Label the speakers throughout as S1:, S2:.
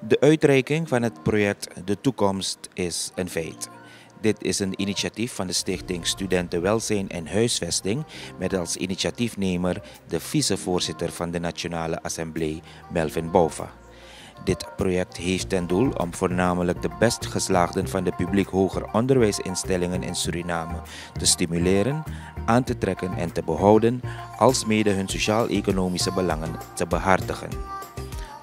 S1: De uitreiking van het project De Toekomst is een feit. Dit is een initiatief van de Stichting Studentenwelzijn en Huisvesting met als initiatiefnemer de vicevoorzitter van de Nationale Assemblée, Melvin Bouva. Dit project heeft ten doel om voornamelijk de best geslaagden van de publiek hoger onderwijsinstellingen in Suriname te stimuleren, aan te trekken en te behouden, alsmede hun sociaal-economische belangen te behartigen.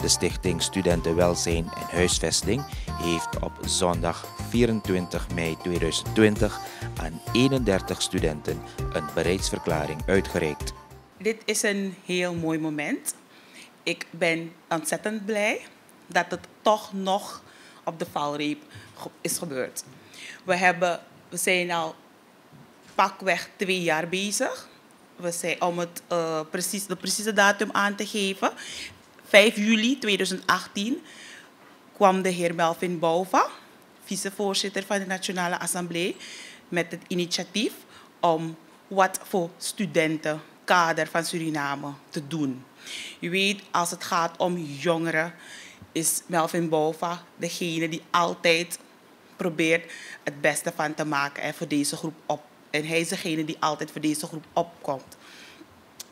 S1: De Stichting Studentenwelzijn en Huisvesting heeft op zondag 24 mei 2020 aan 31 studenten een bereidsverklaring uitgereikt.
S2: Dit is een heel mooi moment. Ik ben ontzettend blij dat het toch nog op de valreep is gebeurd. We, hebben, we zijn al pakweg twee jaar bezig. We zijn, om het, uh, precies, de precieze datum aan te geven, 5 juli 2018 kwam de heer Melvin Bouva, vicevoorzitter van de Nationale Assemblée, met het initiatief om wat voor studenten, kader van Suriname te doen. U weet, als het gaat om jongeren, is Melvin Bouva degene die altijd probeert het beste van te maken en voor deze groep op. En hij is degene die altijd voor deze groep opkomt.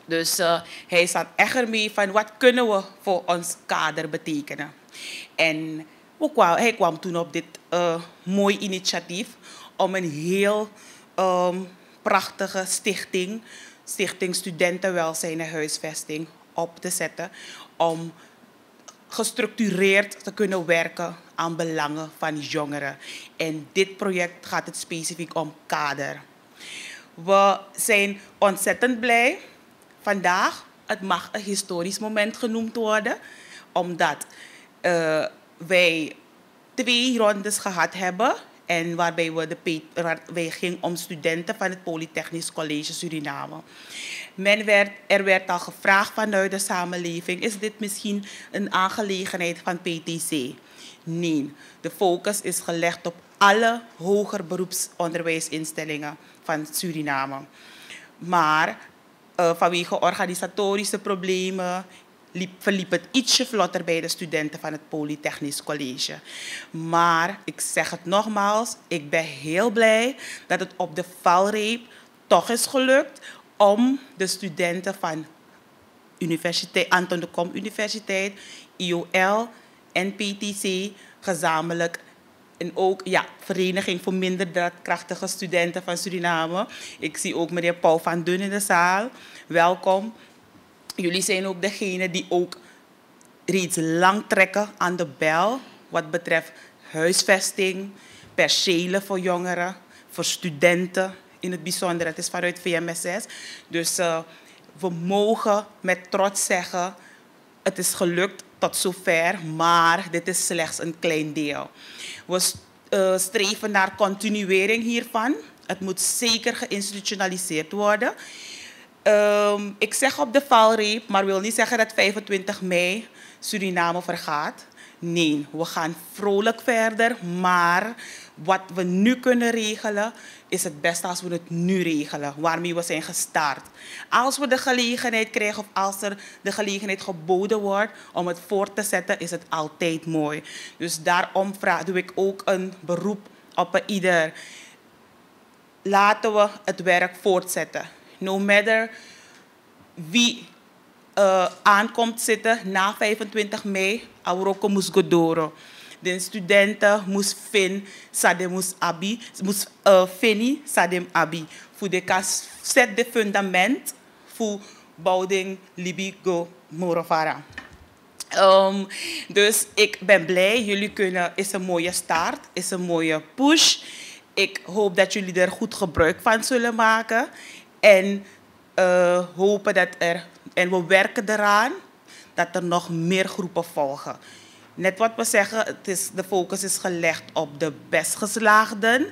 S2: Dus uh, hij zat echt ermee van wat kunnen we voor ons kader betekenen. En kwam, hij kwam toen op dit uh, mooi initiatief om een heel um, prachtige stichting, Stichting Studentenwelzijn en Huisvesting, op te zetten. Om gestructureerd te kunnen werken aan belangen van jongeren. En dit project gaat het specifiek om kader. We zijn ontzettend blij vandaag. Het mag een historisch moment genoemd worden, omdat uh, wij twee rondes gehad hebben. En waarbij we de, wij gingen om studenten van het Polytechnisch College Suriname. Men werd, er werd al gevraagd vanuit de samenleving, is dit misschien een aangelegenheid van PTC? Nee, de focus is gelegd op alle hoger beroepsonderwijsinstellingen van Suriname. Maar uh, vanwege organisatorische problemen liep, verliep het ietsje vlotter bij de studenten van het Polytechnisch College. Maar ik zeg het nogmaals, ik ben heel blij dat het op de valreep toch is gelukt om de studenten van Universiteit, Anton de Kom Universiteit, IOL en PTC gezamenlijk en ook ja, Vereniging voor Minder Daadkrachtige Studenten van Suriname. Ik zie ook meneer Paul van Dun in de zaal. Welkom. Jullie zijn ook degene die ook reeds lang trekken aan de bel wat betreft huisvesting, percelen voor jongeren, voor studenten in het bijzonder. Het is vanuit VMSS. Dus uh, we mogen met trots zeggen, het is gelukt tot zover, maar dit is slechts een klein deel. We uh, streven naar continuering hiervan. Het moet zeker geïnstitutionaliseerd worden. Um, ik zeg op de valreep, maar wil niet zeggen dat 25 mei Suriname vergaat. Nee, we gaan vrolijk verder, maar wat we nu kunnen regelen, is het beste als we het nu regelen, waarmee we zijn gestart. Als we de gelegenheid krijgen of als er de gelegenheid geboden wordt om het voort te zetten, is het altijd mooi. Dus daarom vraag, doe ik ook een beroep op ieder. Laten we het werk voortzetten. No matter wie uh, aankomt zitten na 25 mei, Auroko Musgodoro de studenten moest fin sadem moest abi, moest uh, fini sadem abi. Voor de kas zet de fundament voor bouwing Libigo Morovara. Um, dus ik ben blij. Jullie kunnen, is een mooie start, is een mooie push. Ik hoop dat jullie er goed gebruik van zullen maken. En uh, hopen dat er, en we werken eraan, dat er nog meer groepen volgen net wat we zeggen, het is, de focus is gelegd op de best geslaagden.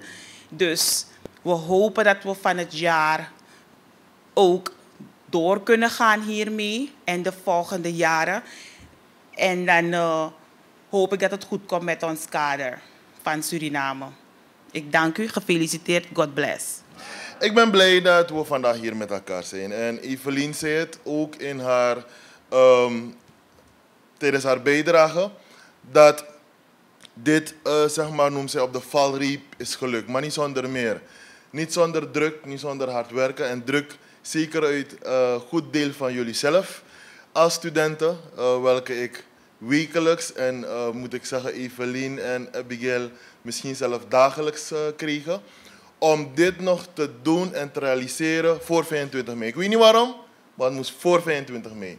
S2: Dus we hopen dat we van het jaar ook door kunnen gaan hiermee en de volgende jaren. En dan uh, hoop ik dat het goed komt met ons kader van Suriname. Ik dank u, gefeliciteerd, God bless.
S3: Ik ben blij dat we vandaag hier met elkaar zijn. En Evelien zei het ook in haar um, tijdens haar bijdrage dat dit, uh, zeg maar, noem ze op de valreep is gelukt. Maar niet zonder meer. Niet zonder druk, niet zonder hard werken. En druk zeker uit uh, goed deel van jullie zelf als studenten, uh, welke ik wekelijks en moet ik zeggen Evelien en Abigail misschien zelf dagelijks kregen. Om dit nog te doen en te realiseren voor 25 mei. Ik weet niet waarom, maar het moest voor 25 mei.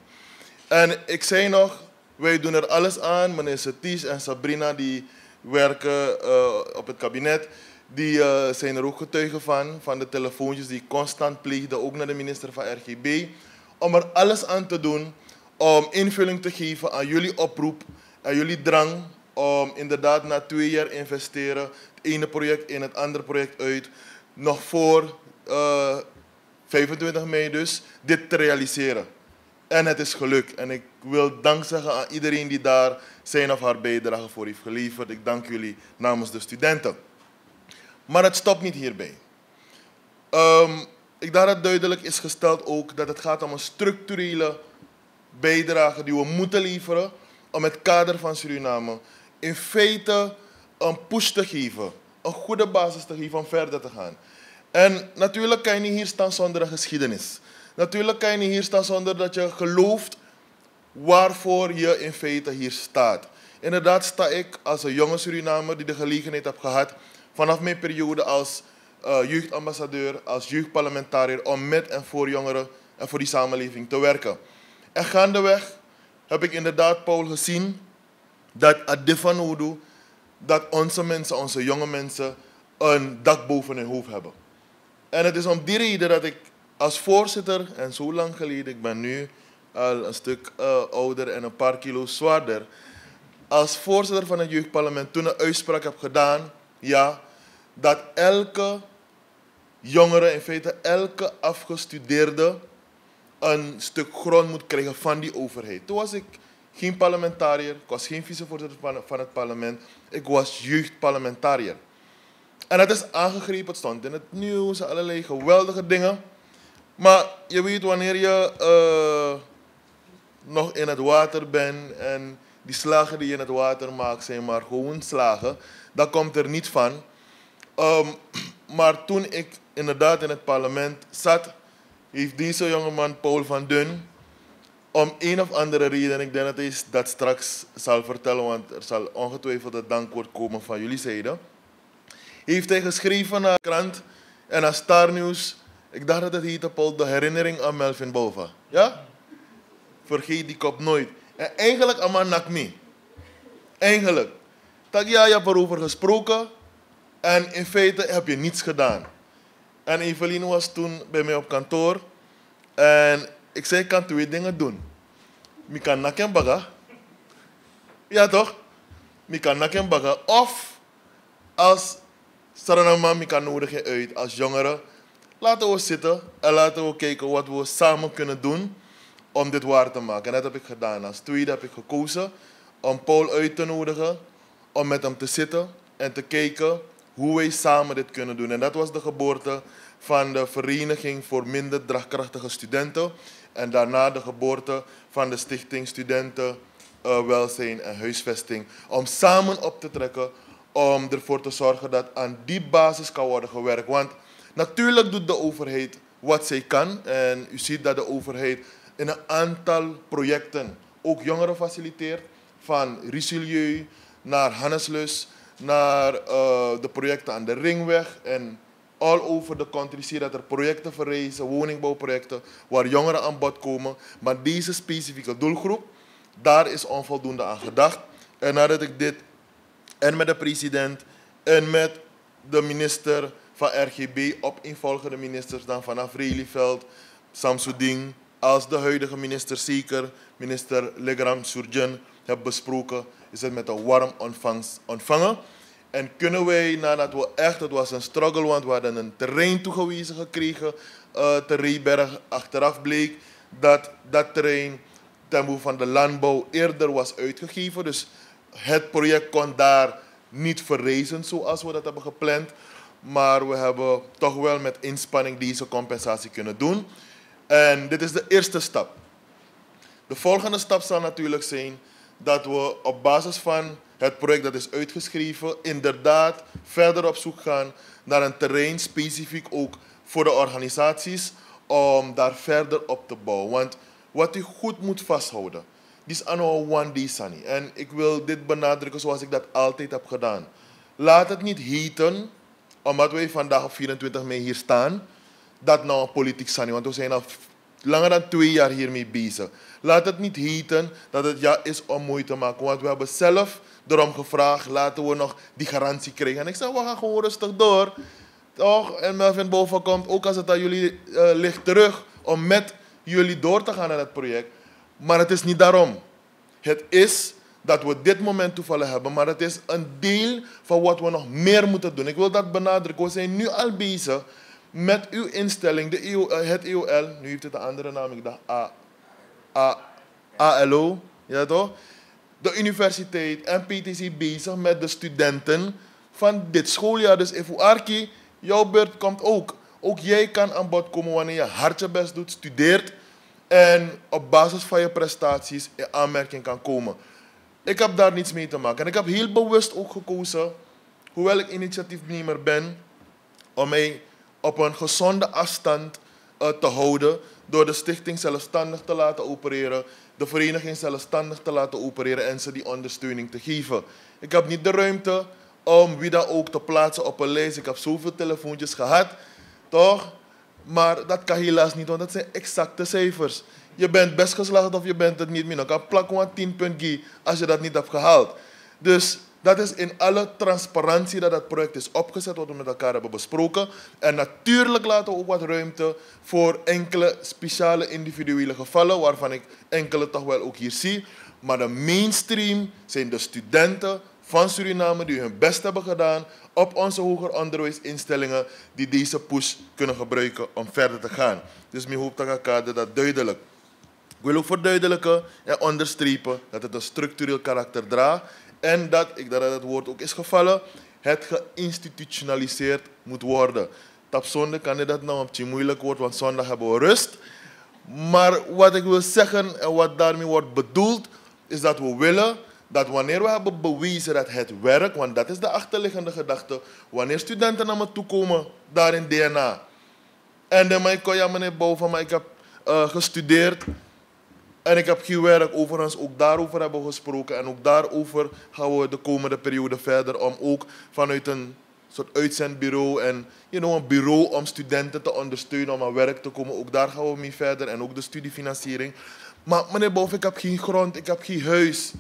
S3: En ik zei nog, wij doen er alles aan. Meneer Satis en Sabrina die werken uh, op het kabinet. Die uh, zijn er ook getuigen van, van de telefoontjes die constant pleegden, ook naar de minister van RGB. Om er alles aan te doen om invulling te geven aan jullie oproep, aan jullie drang om inderdaad na twee jaar investeren, het ene project in het andere project uit, nog voor uh, eh, 25 mei dus, dit te realiseren. En het is gelukt. En ik wil dank zeggen aan iedereen die daar zijn of haar bijdrage voor heeft geleverd. Ik dank jullie namens de studenten. Maar het stopt niet hierbij. Um, ik dacht dat duidelijk is gesteld ook dat het gaat om een structurele bijdrage die we moeten leveren om het kader van Suriname in feite een push te geven. Een goede basis te geven om verder te gaan. En natuurlijk kan je niet hier staan zonder een geschiedenis. Natuurlijk kan je niet hier staan zonder dat je gelooft waarvoor je in feite hier staat. Inderdaad sta ik als een jonge Surinamer die de gelegenheid heb gehad vanaf mijn periode als uh, jeugdambassadeur, als jeugdparlementariër om met en voor jongeren en voor die samenleving te werken. En gaandeweg heb ik inderdaad, Paul, gezien dat Adifanodu, dat onze mensen, onze jonge mensen, een dak boven hun hoofd hebben. En het is om die reden dat ik als voorzitter, en zo lang geleden, ik ben nu al een stuk uh, ouder en een paar kilo zwaarder, als voorzitter van het jeugdparlement toen een uitspraak heb gedaan, ja, dat elke jongere, in feite elke afgestudeerde, een stuk grond moet krijgen van die overheid. Toen was ik geen parlementariër, ik was geen vicevoorzitter van het parlement, ik was jeugdparlementariër. En het is aangegrepen, het stond in het nieuws, allerlei geweldige dingen. Maar je weet wanneer je uh, nog in het water bent en die slagen die je in het water maakt zijn maar gewoon slagen, dat komt er niet van. Um, maar toen ik inderdaad in het parlement zat, heeft deze jongeman Paul van Dun om een of andere reden, ik denk dat hij dat straks zal vertellen, want er zal ongetwijfeld het dankwoord komen van jullie zijde, heeft hij geschreven naar de krant en naar Star News ik dacht dat het heette Paul de herinnering aan Melvin Bova. Ja? Vergeet die kop nooit. En eigenlijk aan Nakmi. Eigenlijk. Ja, je hebt erover gesproken. En in feite heb je niets gedaan. En Evelien was toen bij mij op kantoor. En ik zei, ik kan twee dingen doen. Ik kan nakken. Ja toch? Ik kan nakken baga. Of als Saranama, ik kan nodig uit als jongere Laten we zitten en laten we kijken wat we samen kunnen doen om dit waar te maken. En dat heb ik gedaan. Als tweede heb ik gekozen om Paul uit te nodigen, om met hem te zitten en te kijken hoe wij samen dit kunnen doen. En dat was de geboorte van de Vereniging voor Minder Draagkrachtige Studenten. En daarna de geboorte van de Stichting Studenten uh, Welzijn en Huisvesting. Om samen op te trekken, om ervoor te zorgen dat aan die basis kan worden gewerkt. Want Natuurlijk doet de overheid wat zij kan. En u ziet dat de overheid in een aantal projecten ook jongeren faciliteert. Van Richelieu naar Hanneslus, naar uh, de projecten aan de Ringweg. En all over the country zie dat er projecten verrijzen, woningbouwprojecten, waar jongeren aan bod komen. Maar deze specifieke doelgroep, daar is onvoldoende aan gedacht. En nadat ik dit en met de president en met de minister van RGB op involgende ministers dan vanaf Reliveld, Samsudin, als de huidige minister zeker, minister Legram Surjan, hebben besproken, is het met een warm ontvangst ontvangen. En kunnen wij, nadat we echt, het was een struggle, want we hadden een terrein toegewezen gekregen, uh, te Reeberg, achteraf bleek dat dat terrein ten behoeve van de landbouw eerder was uitgegeven. Dus het project kon daar niet verrezen zoals we dat hebben gepland. Maar we hebben toch wel met inspanning deze compensatie kunnen doen. En dit is de eerste stap. De volgende stap zal natuurlijk zijn dat we op basis van het project dat is uitgeschreven, inderdaad verder op zoek gaan naar een terrein specifiek ook voor de organisaties om daar verder op te bouwen. Want wat u goed moet vasthouden, dit is anno one day sunny. En ik wil dit benadrukken zoals ik dat altijd heb gedaan. Laat het niet heten, omdat wij vandaag op 24 mei hier staan, dat nou politiek sunny. Want we zijn al langer dan twee jaar hiermee bezig. Laat het niet heten dat het ja is om moeite te maken. Want we hebben zelf erom gevraagd, laten we nog die garantie krijgen. En ik zeg, we gaan gewoon rustig door. Toch? En Melvin boven komt, ook als het aan jullie uh, ligt, terug om met jullie door te gaan in het project. Maar het is niet daarom. Het is dat we dit moment toevallig hebben, maar het is een deel van wat we nog meer moeten doen. Ik wil dat benadrukken. We zijn nu al bezig met uw instelling, de EU, uh, het EOL. Nu heeft het een andere naam, ik dacht A, A, ALO. Ja toch? De universiteit en PTC bezig met de studenten van dit schooljaar. Dus Arki, jouw beurt komt ook. Ook jij kan aan bod komen wanneer je hard je best doet, studeert en op basis van je prestaties in aanmerking kan komen. Ik heb daar niets mee te maken. En ik heb heel bewust ook gekozen, hoewel ik initiatiefnemer ben, om mij op een gezonde afstand uh, te houden door de stichting zelfstandig te laten opereren, de vereniging zelfstandig te laten opereren en ze die ondersteuning te geven. Ik heb niet de ruimte om wie dan ook te plaatsen op een lijst. Ik heb zoveel telefoontjes gehad, toch? Maar dat kan helaas niet, want dat zijn exacte cijfers. Je bent best geslaagd of je bent het niet meer. Dan kan plakken een 10 punt als je dat niet hebt gehaald. Dus dat is in alle transparantie dat het project is opgezet, wat we met elkaar hebben besproken. En natuurlijk laten we ook wat ruimte voor enkele speciale individuele gevallen, waarvan ik enkele toch wel ook hier zie. Maar de mainstream zijn de studenten van Suriname die hun best hebben gedaan op onze hoger onderwijsinstellingen die deze push kunnen gebruiken om verder te gaan. Dus mijn hoop dat dat duidelijk. Ik wil ook verduidelijken en onderstrepen dat het een structureel karakter draagt en dat, ik dat het woord ook is gevallen, het geïnstitutionaliseerd moet worden. Op zondag kan dit nou een moeilijk worden, want zondag hebben we rust. Maar wat ik wil zeggen en wat daarmee wordt bedoeld, is dat we willen dat wanneer we hebben bewezen dat het werkt, want dat is de achterliggende gedachte, wanneer studenten naar me toe komen, daar in DNA. En dan ik ja meneer Boven, maar ik heb uh, gestudeerd en ik heb gewerkt, overigens ook daarover hebben gesproken. En ook daarover gaan we de komende periode verder om ook vanuit een soort uitzendbureau en you know, een bureau om studenten te ondersteunen om aan werk te komen. Ook daar gaan we mee verder en ook de studiefinanciering. Maar meneer Boven, ik heb geen grond, ik heb geen huis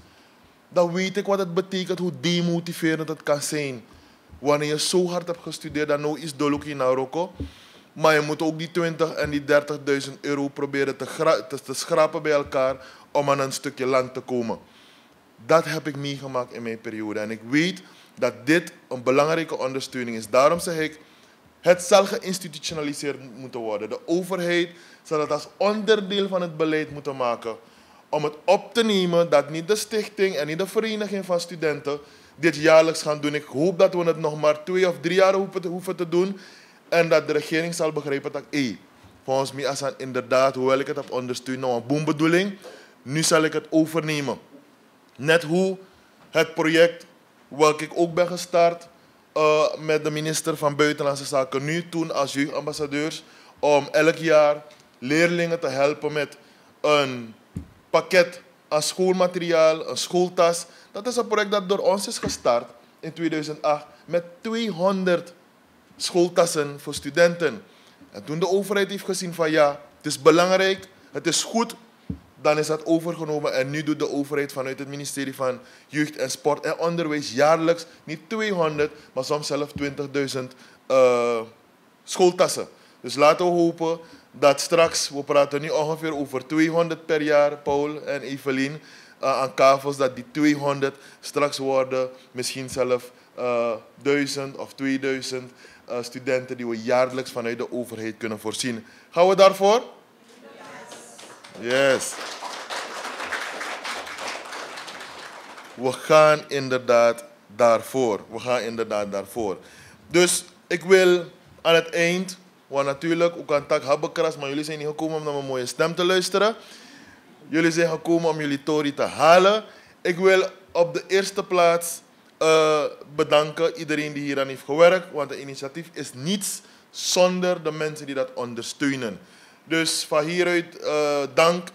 S3: dan weet ik wat het betekent, hoe demotiverend het kan zijn. Wanneer je zo hard hebt gestudeerd, dan nou is dolok in Marokko. Maar je moet ook die 20 en die 30.000 euro proberen te, te, schrapen bij elkaar om aan een stukje land te komen. Dat heb ik meegemaakt in mijn periode. En ik weet dat dit een belangrijke ondersteuning is. Daarom zeg ik, het zal geïnstitutionaliseerd moeten worden. De overheid zal het als onderdeel van het beleid moeten maken om het op te nemen dat niet de stichting en niet de vereniging van studenten dit jaarlijks gaan doen. Ik hoop dat we het nog maar twee of drie jaar hoeven te doen en dat de regering zal begrijpen dat, hé, volgens mij is dat inderdaad, hoewel ik het heb ondersteund, nou een boembedoeling, nu zal ik het overnemen. Net hoe het project, welk ik ook ben gestart uh, met de minister van Buitenlandse Zaken, nu toen als jeugdambassadeurs, om elk jaar leerlingen te helpen met een pakket aan schoolmateriaal, een schooltas. Dat is een project dat door ons is gestart in 2008 met 200 schooltassen voor studenten. En toen de overheid heeft gezien van ja, het is belangrijk, het is goed, dan is dat overgenomen. En nu doet de overheid vanuit het ministerie van Jeugd en Sport en Onderwijs jaarlijks niet 200, maar soms zelfs 20.000 uh, schooltassen. Dus laten we hopen dat straks, we praten nu ongeveer over 200 per jaar, Paul en Evelien, uh, aan kavels, dat die 200 straks worden misschien zelf uh, eh, 1000 of 2000 uh, eh, studenten die we jaarlijks vanuit de overheid kunnen voorzien. Gaan we daarvoor? Yes. yes. We gaan inderdaad daarvoor. We gaan inderdaad daarvoor. Dus ik wil aan het eind want natuurlijk, ook aan tak habbekras, maar jullie zijn niet gekomen om naar mijn mooie stem te luisteren. Jullie zijn gekomen om jullie Tori te halen. Ik wil op de eerste plaats uh, bedanken iedereen die hier aan heeft gewerkt, want het initiatief is niets zonder de mensen die dat ondersteunen. Dus van hieruit uh, dank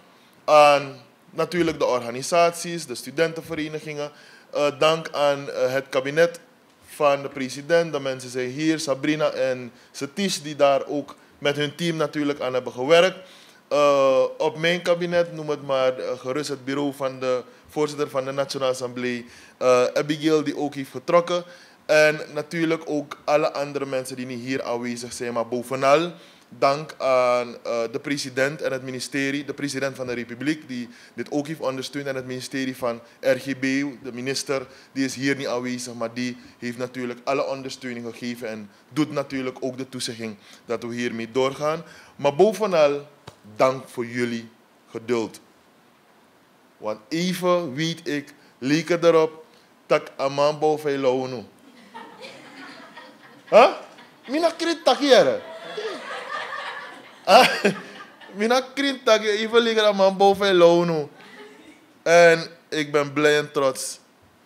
S3: aan natuurlijk de organisaties, de studentenverenigingen, uh, dank aan het kabinet van de president. De mensen zijn hier, Sabrina en Satish, die daar ook met hun team natuurlijk aan hebben gewerkt. Uh, op mijn kabinet, noem het maar uh, gerust het bureau van de voorzitter van de Nationale Assemblée, uh, Abigail, die ook heeft getrokken. En natuurlijk ook alle andere mensen die niet hier aanwezig zijn, maar bovenal dank aan de president en het ministerie, de president van de Republiek, die dit ook heeft ondersteund, en het ministerie van RGB, de minister, die is hier niet aanwezig, maar die heeft natuurlijk alle ondersteuning gegeven en doet natuurlijk ook de toezegging dat we hiermee doorgaan. Maar bovenal, dank voor jullie geduld. Want even weet ik, leek erop, tak amambo veilonu. Huh? Mina krit takiere. Mina krit takiere, even leek er amambo veilonu. En ik ben blij en trots.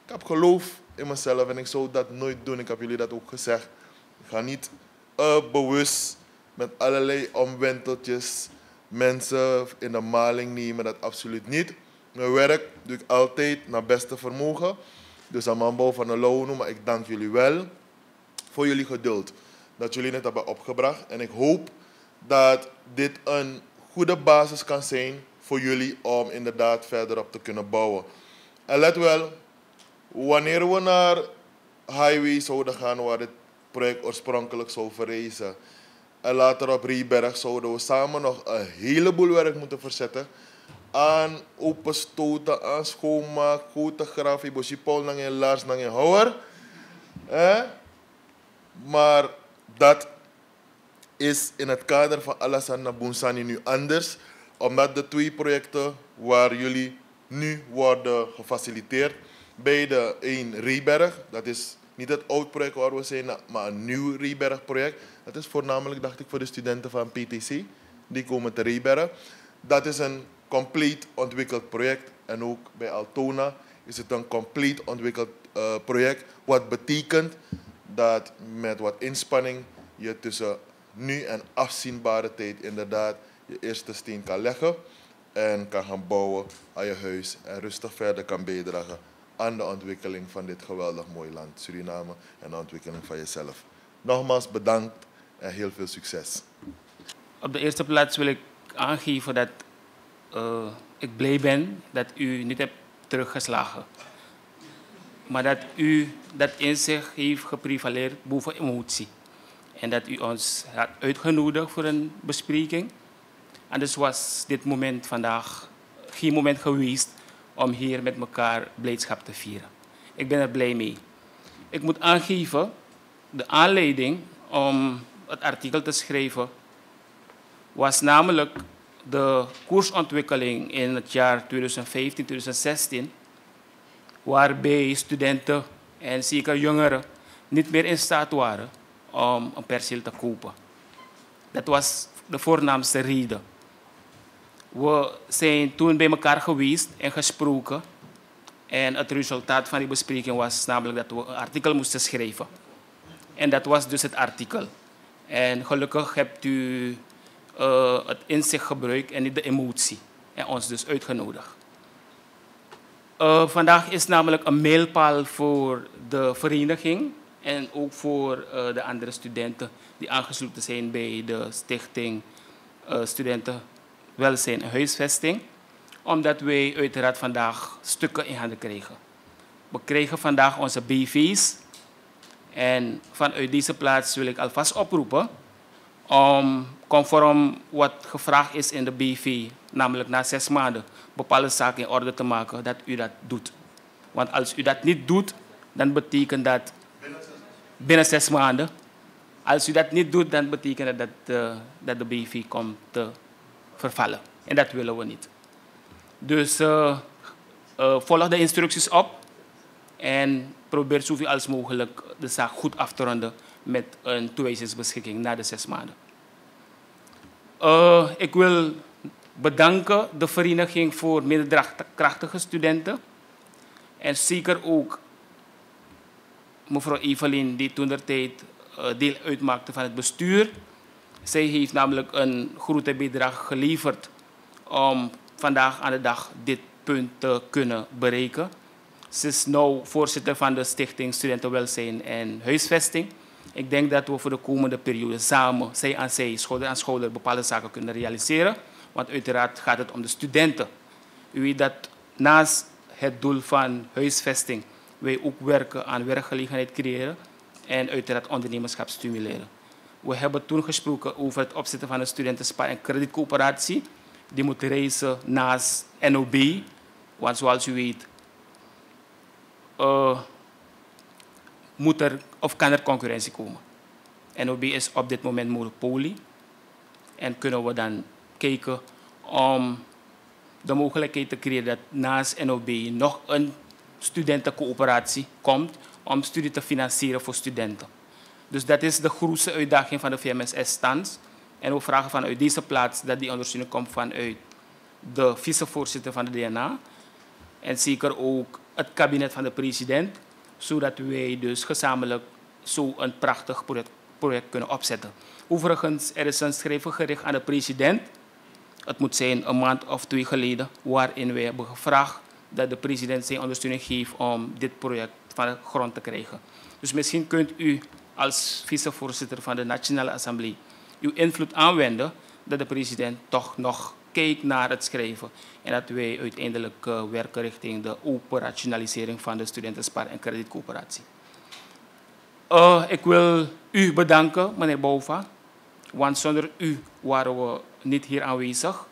S3: Ik heb geloof in mezelf en ik zou dat nooit doen. Ik heb jullie dat ook gezegd. Ik ga niet uh, bewust met allerlei omwenteltjes mensen in de maling nemen, dat absoluut niet. Mijn werk doe ik altijd naar beste vermogen. Dus aan van de lonen, maar ik dank jullie wel voor jullie geduld. Dat jullie het hebben opgebracht. En ik hoop dat dit een goede basis kan zijn voor jullie om inderdaad verder op te kunnen bouwen. En let wel, wanneer we naar highway zouden gaan waar dit project oorspronkelijk zou verrijzen, en later op Rieberg zouden we samen nog een heleboel werk moeten verzetten. Aan openstoten, aan schoonmaak, grote graf, Paul en Lars en Houwer. Eh? Maar dat is in het kader van Alassane Boonsani nu anders. Omdat de twee projecten waar jullie nu worden gefaciliteerd, bij de een Rieberg, dat is niet het oud project waar we zijn, maar een nieuw Rieberg project. Dat is voornamelijk, dacht ik, voor de studenten van PTC. Die komen te Rieberg. Dat is een compleet ontwikkeld project. En ook bij Altona is het een compleet ontwikkeld uh, project. Wat betekent dat met wat inspanning je tussen nu en afzienbare tijd inderdaad je eerste steen kan leggen. En kan gaan bouwen aan je huis en rustig verder kan bijdragen aan de ontwikkeling van dit geweldig mooie land, Suriname, en de ontwikkeling van jezelf. Nogmaals bedankt en heel veel succes.
S4: Op de eerste plaats wil ik aangeven dat uh, ik blij ben dat u niet hebt teruggeslagen. Maar dat u dat inzicht heeft geprevaleerd boven emotie. En dat u ons had uitgenodigd voor een bespreking. En dus was dit moment vandaag geen moment geweest om hier met elkaar blijdschap te vieren. Ik ben er blij mee. Ik moet aangeven, de aanleiding om het artikel te schrijven was namelijk de koersontwikkeling in het jaar 2015-2016, waarbij studenten en zeker jongeren niet meer in staat waren om een perceel te kopen. Dat was de voornaamste reden. We zijn toen bij elkaar geweest en gesproken. En het resultaat van die bespreking was namelijk dat we een artikel moesten schrijven. En dat was dus het artikel. En gelukkig hebt u uh, het inzicht gebruikt en niet de emotie. En ons dus uitgenodigd. Uh, vandaag is namelijk een mijlpaal voor de vereniging en ook voor uh, de andere studenten die aangesloten zijn bij de stichting Studenten welzijn en huisvesting, omdat wij uiteraard vandaag stukken in handen krijgen. We krijgen vandaag onze BV's en vanuit deze plaats wil ik alvast oproepen om conform wat gevraagd is in de BV, namelijk na zes maanden, bepaalde zaken in orde te maken, dat u dat doet. Want als u dat niet doet, dan betekent dat binnen zes maanden. Als u dat niet doet, dan betekent dat, uh, dat de BV komt te En dat willen we niet. Dus uh, uh, volg de instructies op en probeer zoveel als mogelijk de zaak goed af te ronden met een toewijzingsbeschikking na de zes maanden. Uh, ik wil bedanken de Vereniging voor Middelkrachtige Studenten. En zeker ook mevrouw Evelien, die toen de tijd deel uitmaakte van het bestuur. Zij heeft namelijk een grote bedrag geleverd om vandaag aan de dag dit punt te kunnen bereiken. Ze is nu voorzitter van de Stichting Studentenwelzijn en Huisvesting. Ik denk dat we voor de komende periode samen, zij aan zij, schouder aan schouder, bepaalde zaken kunnen realiseren. Want uiteraard gaat het om de studenten. U weet dat naast het doel van huisvesting wij ook werken aan werkgelegenheid creëren en uiteraard ondernemerschap stimuleren. We hebben toen gesproken over het opzetten van een studentenspaar- en kredietcoöperatie. Die moet reizen naast NOB, want zoals u weet uh, moet er of kan er concurrentie komen. NOB is op dit moment monopolie en kunnen we dan kijken om de mogelijkheid te creëren dat naast NOB nog een studentencoöperatie komt om studie te financieren voor studenten. Dus dat is de grootste uitdaging van de VMSS thans. En we vragen vanuit deze plaats dat die ondersteuning komt vanuit de vicevoorzitter van de DNA. En zeker ook het kabinet van de president. Zodat wij dus gezamenlijk zo een prachtig project, project kunnen opzetten. Overigens, er is een schrijven gericht aan de president. Het moet zijn een maand of twee geleden, waarin wij hebben gevraagd dat de president zijn ondersteuning geeft om dit project van de grond te krijgen. Dus misschien kunt u als vicevoorzitter van de Nationale Assemblée uw invloed aanwenden dat de president toch nog kijkt naar het schrijven en dat wij uiteindelijk uh, werken richting de operationalisering van de studentenspaar- en kredietcoöperatie. Uh, ik wil u bedanken, meneer Bouva, want zonder u waren we niet hier aanwezig.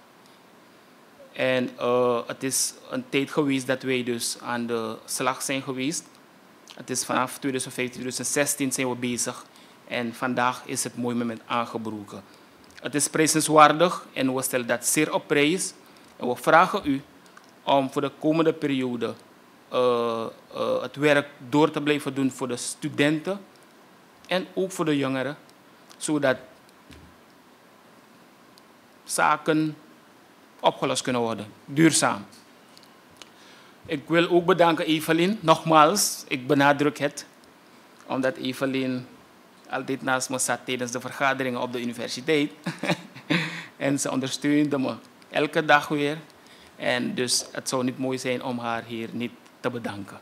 S4: En uh, het is een tijd geweest dat wij dus aan de slag zijn geweest. Het is vanaf 2015, 2016 zijn we bezig. En vandaag is het mooi moment aangebroken. Het is prijzenswaardig en we stellen dat zeer op prijs. En we vragen u om voor de komende periode uh, uh, het werk door te blijven doen voor de studenten en ook voor de jongeren, zodat zaken opgelost kunnen worden, duurzaam. Ik wil ook bedanken Evelien, nogmaals, ik benadruk het, omdat Evelien altijd naast me zat tijdens de vergaderingen op de universiteit. en ze ondersteunde me elke dag weer. En dus het zou niet mooi zijn om haar hier niet te bedanken.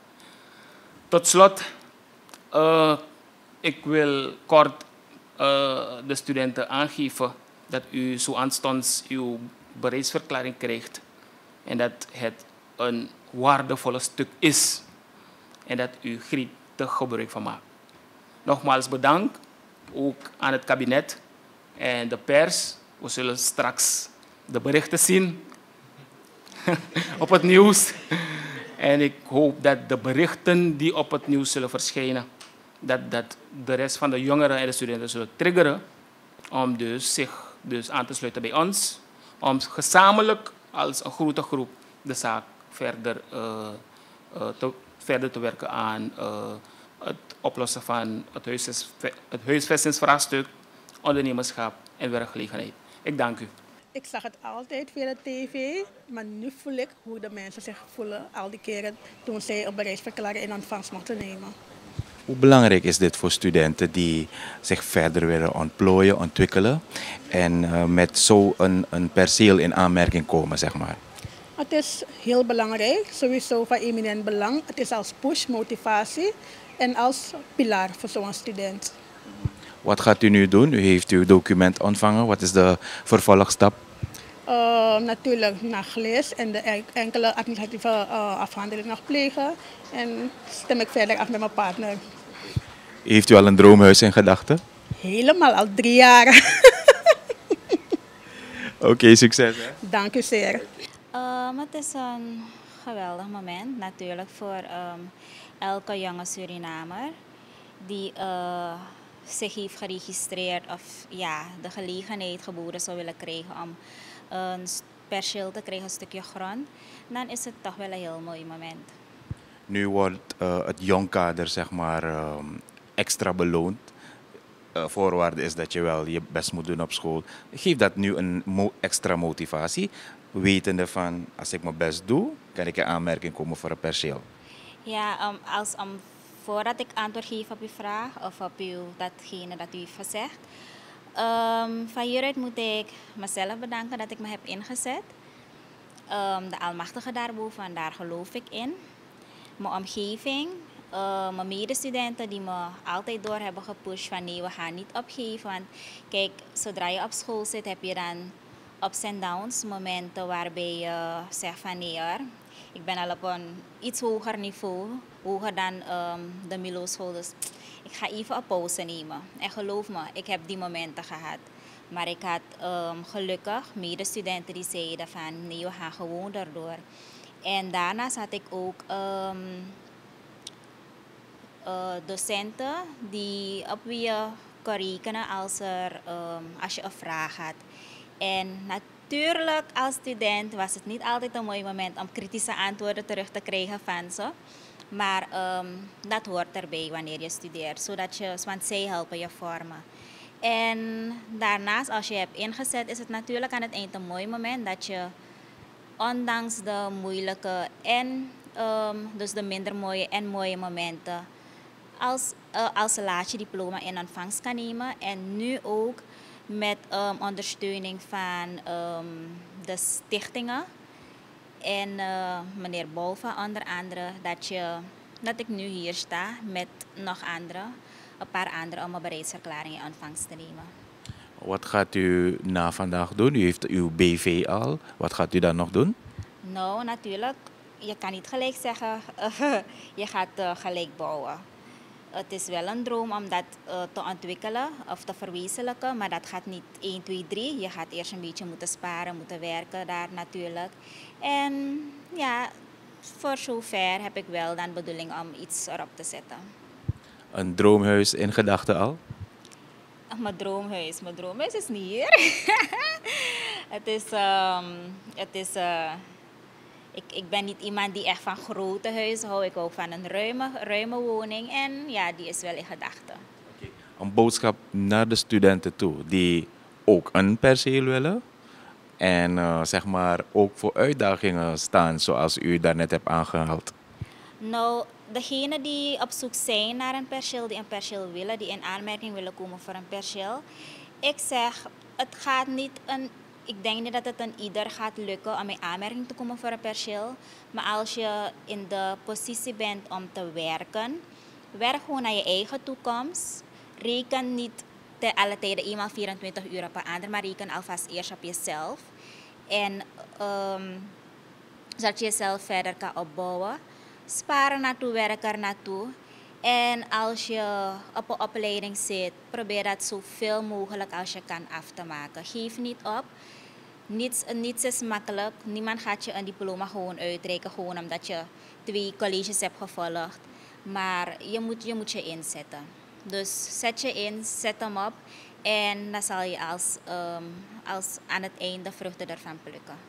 S4: Tot slot, uh, ik wil kort uh, de studenten aangeven dat u zo aanstonds uw bereidsverklaring krijgt en dat het een waardevolle stuk is en dat u gretig gebruik van maakt. Nogmaals bedankt, ook aan het kabinet en de pers. We zullen straks de berichten zien op het nieuws. En ik hoop dat de berichten die op het nieuws zullen verschijnen, dat, dat de rest van de jongeren en de studenten zullen triggeren om dus zich dus aan te sluiten bij ons. Om gezamenlijk als een grote groep de zaak verder, uh, uh, te, verder te werken aan uh, het oplossen van het, huisves, het huisvestingsvraagstuk, ondernemerschap en werkgelegenheid. Ik dank u.
S5: Ik zag het altijd via de tv, maar nu voel ik hoe de mensen zich voelen al die keren toen zij een bereisverklaring in ontvangst mochten nemen.
S1: Hoe belangrijk is dit voor studenten die zich verder willen ontplooien, ontwikkelen en uh, met zo'n een, een perceel in aanmerking komen, zeg maar?
S5: Het is heel belangrijk, sowieso van eminent belang. Het is als push, motivatie en als pilaar voor zo'n student.
S1: Wat gaat u nu doen? U heeft uw document ontvangen. Wat is de vervolgstap?
S5: Uh, natuurlijk nagelezen en de enkele administratieve uh, afhandeling nog plegen. En stem ik verder af met mijn partner.
S1: Heeft u al een droomhuis in gedachten?
S5: Helemaal, al drie jaar.
S1: Oké, okay, succes. Hè?
S5: Dank u zeer.
S6: Um, het is een geweldig moment natuurlijk voor um, elke jonge Surinamer die uh, zich heeft geregistreerd of ja, de gelegenheid geboden zou willen krijgen om een perceel te krijgen, een stukje grond, dan is het toch wel een heel mooi moment.
S1: Nu wordt uh, het jongkader zeg maar um, extra beloond. Voorwaarde is dat je wel je best moet doen op school. Geeft dat nu een extra motivatie? Wetende van als ik mijn best doe, kan ik in aanmerking komen voor een perceel.
S6: Ja, um, als, um, voordat ik antwoord geef op uw vraag of op uw, datgene dat u heeft gezegd. Um, van hieruit moet ik mezelf bedanken dat ik me heb ingezet. De Almachtige daarboven, daar geloof ik in. Mijn omgeving, uh, mijn medestudenten die me altijd door hebben gepusht van nee, we gaan niet opgeven. Want kijk, zodra je op school zit, heb je dan ups en downs, momenten waarbij je zegt van nee ik ben al op een iets hoger niveau, hoger dan um, de Milo school. Dus ik ga even een pauze nemen. En geloof me, ik heb die momenten gehad. Maar ik had um, gelukkig medestudenten die zeiden van nee, we gaan gewoon erdoor. En daarnaast had ik ook um, uh, docenten die op wie je kan rekenen als, er, um, als je een vraag had. En natuurlijk als student was het niet altijd een mooi moment om kritische antwoorden terug te krijgen van ze. Maar um, dat hoort erbij wanneer je studeert, zodat je, want zij helpen je vormen. En daarnaast, als je hebt ingezet, is het natuurlijk aan het eind een mooi moment dat je, ondanks de moeilijke en um, dus de minder mooie en mooie momenten, als, uh, als laatje diploma in ontvangst kan nemen. En nu ook met um, ondersteuning van um, de stichtingen en uh, meneer Bolva onder andere, dat, je, dat ik nu hier sta met nog anderen, een paar anderen om een bereidsverklaring in ontvangst te nemen.
S1: Wat gaat u na vandaag doen? U heeft uw BV al. Wat gaat u dan nog doen?
S6: Nou, natuurlijk. Je kan niet gelijk zeggen, je gaat uh, gelijk bouwen. Het is wel een droom om dat uh, te ontwikkelen of te verwezenlijken, maar dat gaat niet 1, 2, 3. Je gaat eerst een beetje moeten sparen, moeten werken daar natuurlijk. En ja, voor zover heb ik wel dan bedoeling om iets erop te zetten.
S1: Een droomhuis in gedachten al?
S6: Ach, mijn droomhuis, mijn droomhuis is niet hier. het is, um, het is uh, ik, ik ben niet iemand die echt van grote huizen houdt. Ik hou van een ruime, ruime woning en ja, die is wel in gedachten.
S1: Okay. Een boodschap naar de studenten toe die ook een perceel willen en uh, zeg maar ook voor uitdagingen staan zoals u daarnet hebt aangehaald.
S6: Nou, degenen die op zoek zijn naar een perceel, die een perceel willen, die in aanmerking willen komen voor een perceel. Ik zeg, het gaat niet een ik denk niet dat het een ieder gaat lukken om in aanmerking te komen voor een perceel. Maar als je in de positie bent om te werken, werk gewoon naar je eigen toekomst. Reken niet te alle tijden eenmaal 24 uur per ander, maar reken alvast eerst op jezelf. En um, zodat je jezelf verder kan opbouwen. Sparen naartoe, werken er naartoe. En als je op een opleiding zit, probeer dat zoveel mogelijk als je kan af te maken. Geef niet op. Niets, niets is makkelijk. Niemand gaat je een diploma gewoon uitreiken, gewoon omdat je twee colleges hebt gevolgd. Maar je moet je, moet je inzetten. Dus zet je in, zet hem op. En dan zal je als, um, als aan het einde vruchten ervan plukken.